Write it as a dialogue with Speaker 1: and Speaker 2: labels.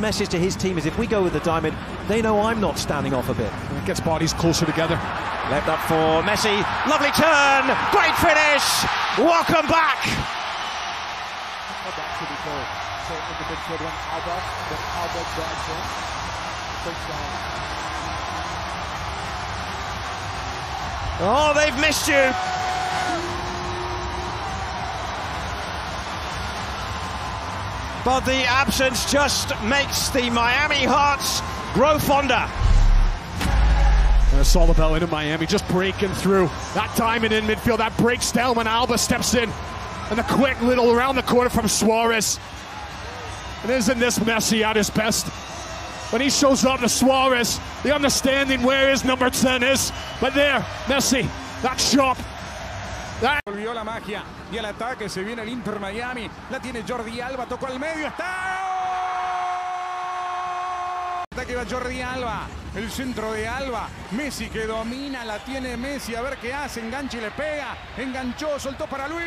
Speaker 1: message to his team is if we go with the diamond, they know I'm not standing off a bit.
Speaker 2: It gets bodies closer together.
Speaker 1: Left up for Messi. Lovely turn. Great finish. Welcome back. Oh, they've missed you. But the absence just makes the Miami Hearts grow fonder.
Speaker 2: And about into Miami just breaking through. That diamond in midfield, that breaks down when Alba steps in. And the quick little around the corner from Suarez. And isn't this Messi at his best? When he shows up to Suarez, the understanding where his number 10 is. But there, Messi, that shot.
Speaker 3: Volvió la magia y el ataque se viene el Inter Miami. La tiene Jordi Alba, tocó al medio, está. Ataque va Jordi Alba, el centro de Alba. Messi que domina, la tiene Messi, a ver qué hace, engancha y le pega. Enganchó, soltó para Luis.